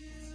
sleep